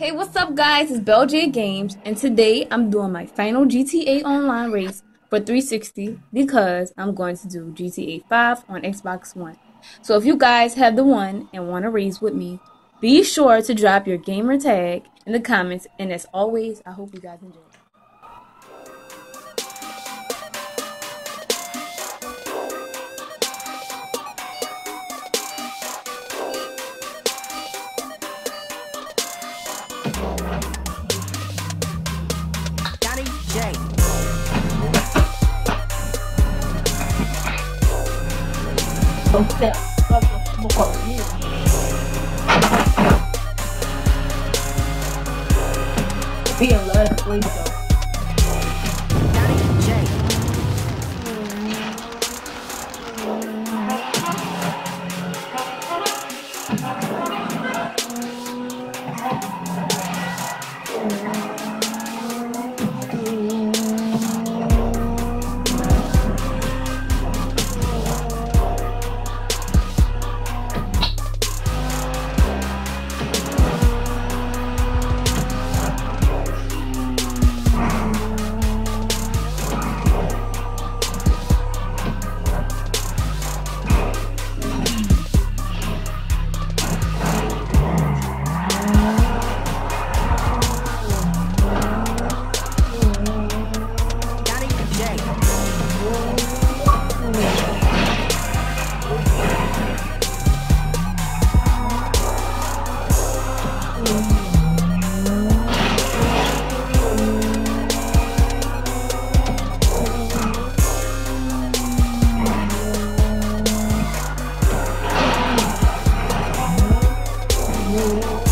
Hey, what's up guys? It's Belle Jade Games and today I'm doing my final GTA Online race for 360 because I'm going to do GTA 5 on Xbox One. So if you guys have the one and want to race with me, be sure to drop your gamer tag in the comments and as always, I hope you guys enjoy. Be love, please though. Whoa.